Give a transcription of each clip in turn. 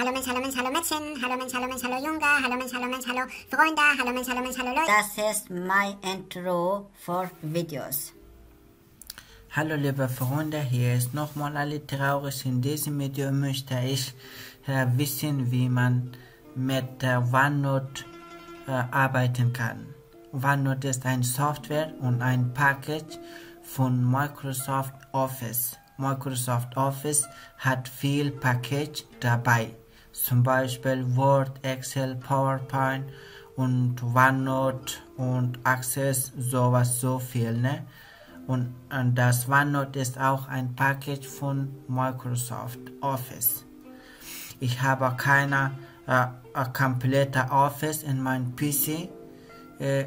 Hallo Mensch, hallo Mensch, hallo Mädchen, hallo Mensch, hallo Mensch, hallo Junge, hallo Mensch, hallo Mensch, hallo Freunde, hallo Mensch, hallo Mensch, hallo Leute. Das ist mein Intro für Videos. Hallo liebe Freunde, hier ist nochmal Ali Traurig. In diesem Video möchte ich äh, wissen, wie man mit äh, OneNote äh, arbeiten kann. OneNote ist eine Software und ein Package von Microsoft Office. Microsoft Office hat viel Package dabei, zum Beispiel Word, Excel, PowerPoint und OneNote und Access, sowas so viel, ne? Und, und das OneNote ist auch ein Package von Microsoft Office. Ich habe keine äh, komplette Office in meinem PC, äh,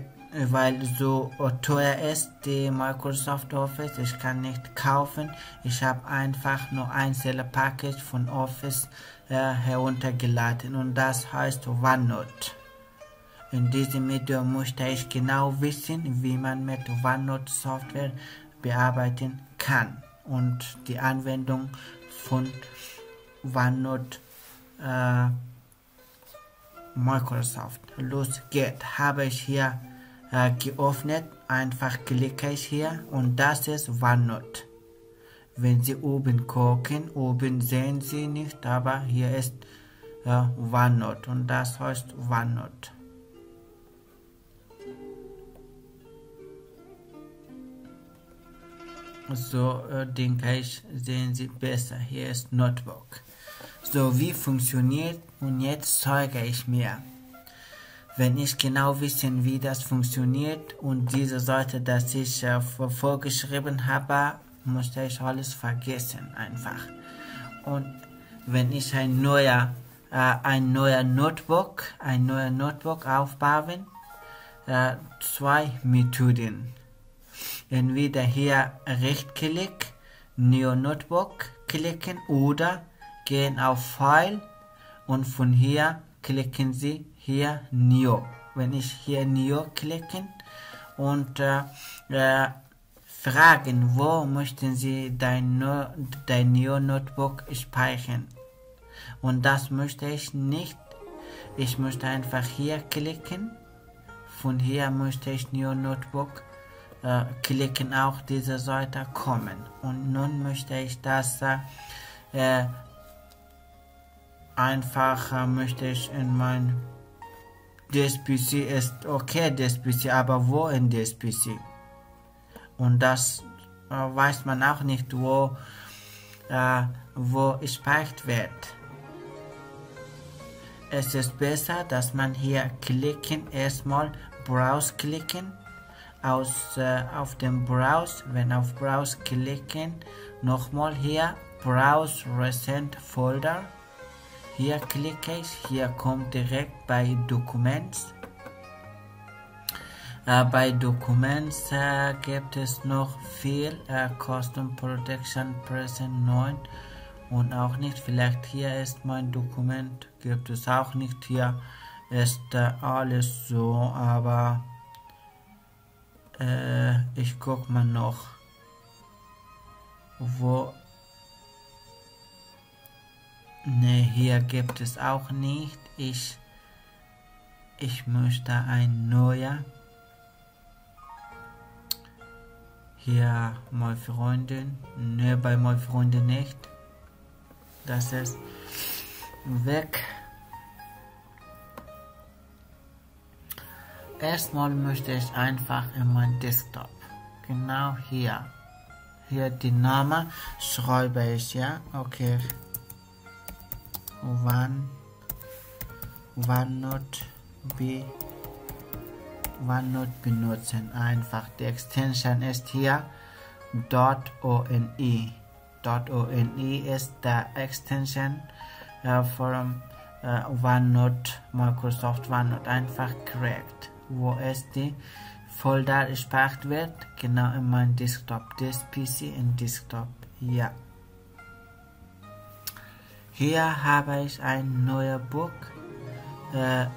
weil so teuer ist die Microsoft Office. Ich kann nicht kaufen. Ich habe einfach nur einzelne Package von Office äh, heruntergeladen und das heißt OneNote. In diesem Video möchte ich genau wissen, wie man mit OneNote Software bearbeiten kann und die Anwendung von OneNote äh, Microsoft. Los geht. Habe ich hier äh, geöffnet. Einfach klicke ich hier und das ist OneNote. Wenn Sie oben gucken, oben sehen Sie nicht, aber hier ist äh, OneNote und das heißt OneNote. So äh, denke ich, sehen Sie besser. Hier ist Notebook. So, wie funktioniert und jetzt zeige ich mir. Wenn ich genau wissen, wie das funktioniert und diese Seite, dass ich äh, vorgeschrieben habe, musste ich alles vergessen einfach. Und wenn ich ein neuer, äh, ein neuer Notebook, ein neuer Notebook aufbauen, äh, zwei Methoden. Entweder hier Rechtsklick, New Notebook klicken oder gehen auf File und von hier klicken Sie hier New. Wenn ich hier New klicken und äh, äh, fragen, wo möchten Sie dein, no dein New Notebook speichern. Und das möchte ich nicht. Ich möchte einfach hier klicken. Von hier möchte ich New Notebook äh, klicken, auch diese Seite kommen. Und nun möchte ich das äh, einfach äh, möchte ich in mein DSPC ist okay DSPC, aber wo in DSPC? Und das äh, weiß man auch nicht, wo äh, wo gespeichert wird. Es ist besser, dass man hier klicken, erstmal Browse klicken, aus, äh, auf dem Browse, wenn auf Browse klicken, nochmal hier Browse Recent Folder hier klicke ich, hier kommt direkt bei Documents. Äh, bei Documents äh, gibt es noch viel äh, Custom Protection Present 9 und auch nicht. Vielleicht hier ist mein Dokument, gibt es auch nicht. Hier ist äh, alles so, aber äh, ich guck mal noch, wo Ne, hier gibt es auch nicht. Ich, ich möchte ein neuer. Hier meine Freundin. Ne, bei meinen Freunden nicht. Das ist weg. Erstmal möchte ich einfach in mein Desktop. Genau hier. Hier die Name schreibe ich, ja? Okay one OneNote B OneNote benutzen. Einfach die Extension ist hier .oni. .oni ist der Extension uh, from uh, OneNote, Microsoft OneNote. Einfach correct. Wo es die Folder gespeichert wird? Genau in meinem Desktop. Das PC in Desktop. Ja. Hier habe ich ein neues Buch, äh, äh,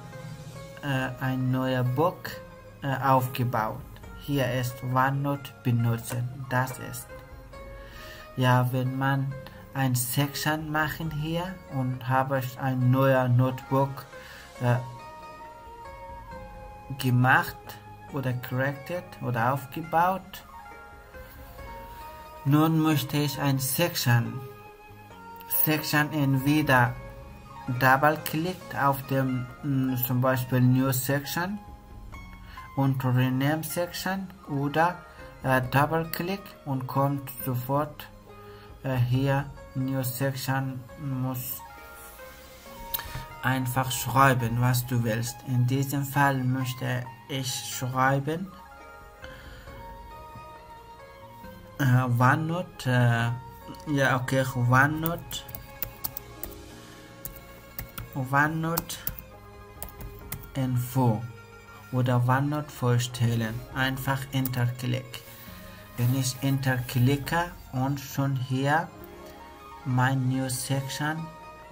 ein Buch äh, aufgebaut. Hier ist OneNote benutzen. Das ist. Ja, wenn man ein Section machen hier und habe ich ein neuer Notebook äh, gemacht oder corrected oder aufgebaut. Nun möchte ich ein Section. Section entweder double-klickt auf dem mh, zum Beispiel New Section und Rename Section oder äh, Double-Click und kommt sofort äh, hier New Section muss einfach schreiben, was du willst. In diesem Fall möchte ich schreiben äh, OneNote, äh, ja okay, OneNote, OneNote Info oder OneNote vorstellen. Einfach Enter-Klick. Wenn ich Enter klicke und schon hier mein New Section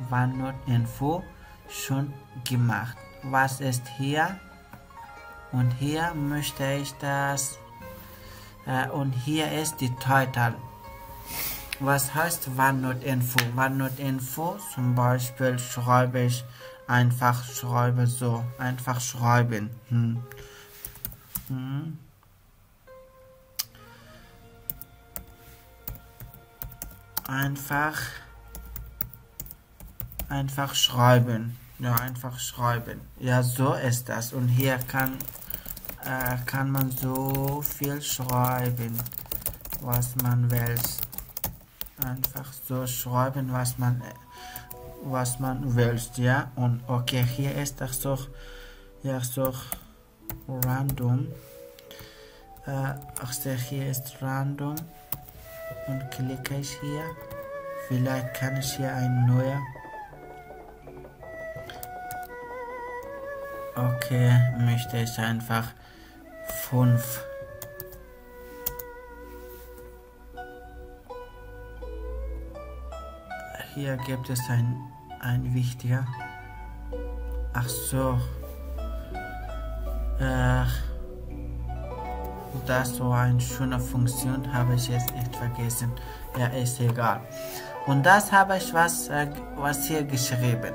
OneNote Info schon gemacht. Was ist hier? Und hier möchte ich das äh, und hier ist die Title. Was heißt OneNote Info? OneNote Info zum Beispiel schreibe ich einfach schreibe so einfach schreiben. Hm. Hm. Einfach einfach schreiben. Ja, einfach schreiben. Ja, so ist das. Und hier kann, äh, kann man so viel schreiben, was man will. Einfach so schreiben, was man, was man will. Ja, und okay, hier ist das so, ja, so random. Äh, ach, hier ist random. Und klicke ich hier. Vielleicht kann ich hier ein neuer Okay, möchte ich einfach fünf. Hier gibt es ein, ein wichtiger. Ach so. Ach. Das so eine schöne Funktion habe ich jetzt echt vergessen. Ja, ist egal. Und das habe ich was, äh, was hier geschrieben.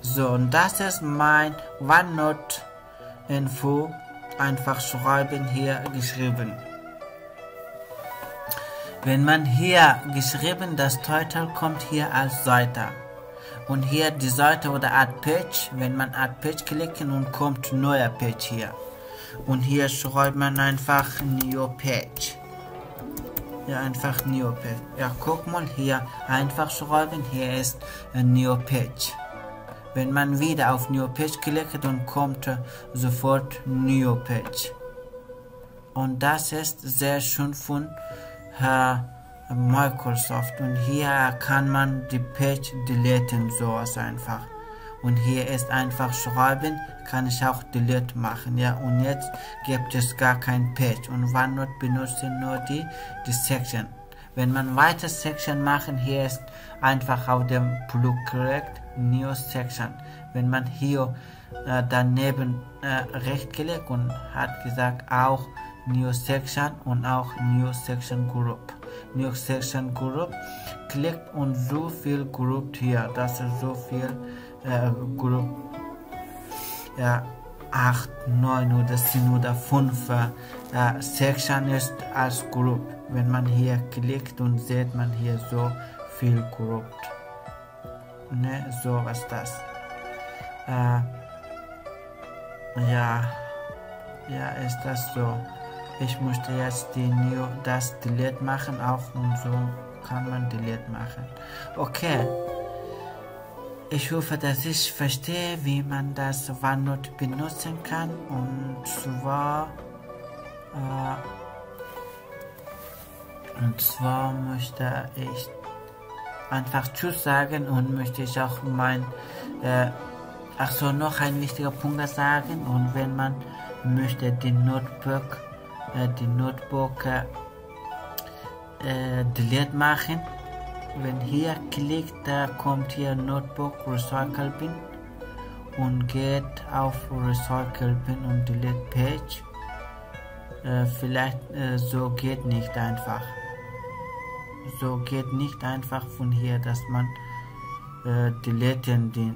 So, und das ist mein OneNote-Info. Einfach schreiben hier geschrieben. Wenn man hier geschrieben, das Title kommt hier als Seite. Und hier die Seite oder Add Page. Wenn man Add Page klicken und kommt neuer Page hier. Und hier schreibt man einfach New Page. Ja, einfach New Page. Ja, guck mal hier. Einfach schreiben. Hier ist New Page. Wenn man wieder auf New Page klickt, dann kommt sofort New Page. Und das ist sehr schön von Microsoft. Und hier kann man die Page deleten, sowas einfach. Und hier ist einfach schreiben, kann ich auch delete machen, ja. Und jetzt gibt es gar kein Page. Und OneNote benutzt nur die, die Section. Wenn man weiter Section machen, hier ist einfach auf dem Plug correct New Section. Wenn man hier äh, daneben äh, rechtsklickt und hat gesagt auch New Section und auch New Section Group. New Section Group klickt und so viel Group hier. Das ist so viel äh, Group. Ja, 8, 9 oder 10 oder 5 äh, Section ist als Group. Wenn man hier klickt und sieht man hier so viel Group ne, so was das. Äh, ja, ja, ist das so. Ich möchte jetzt die New, das Delete machen, auch und so kann man Delete machen. Okay. Ich hoffe, dass ich verstehe, wie man das OneNote benutzen kann. Und zwar, äh, und zwar möchte ich einfach Tschüss sagen und möchte ich auch mein, äh, ach so, noch ein wichtiger Punkt sagen und wenn man möchte die Notebook, äh, die Notebook äh, delete machen, wenn hier klickt, da kommt hier Notebook Recycle Bin und geht auf Recycle Bin und Delete Page. Äh, vielleicht äh, so geht nicht einfach. so geht nicht einfach von hier, dass man äh, deleten die,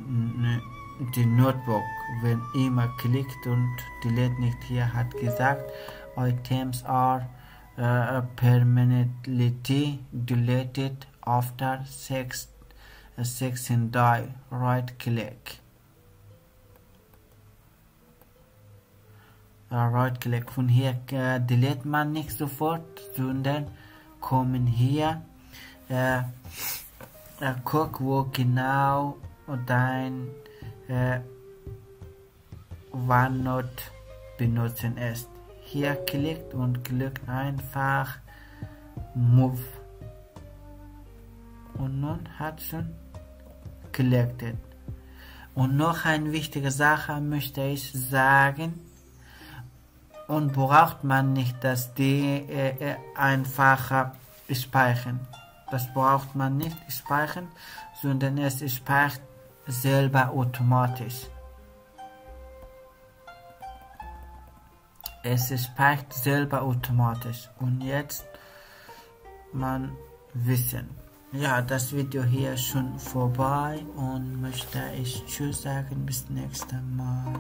die Notebook, wenn immer klickt und delete nicht hier hat gesagt, items are uh, permanently deleted after six, uh, six and die, right click. right click. Von hier äh, delete man nicht sofort sondern kommen hier äh, äh, guck wo genau dein äh, OneNote benutzen ist hier klickt und klickt einfach Move und nun hat schon collected und noch eine wichtige Sache möchte ich sagen und braucht man nicht, dass die äh, einfacher speichern. Das braucht man nicht speichern, sondern es speichert selber automatisch. Es speichert selber automatisch. Und jetzt man wissen. Ja, das Video hier ist schon vorbei und möchte ich Tschüss sagen. Bis nächstes Mal.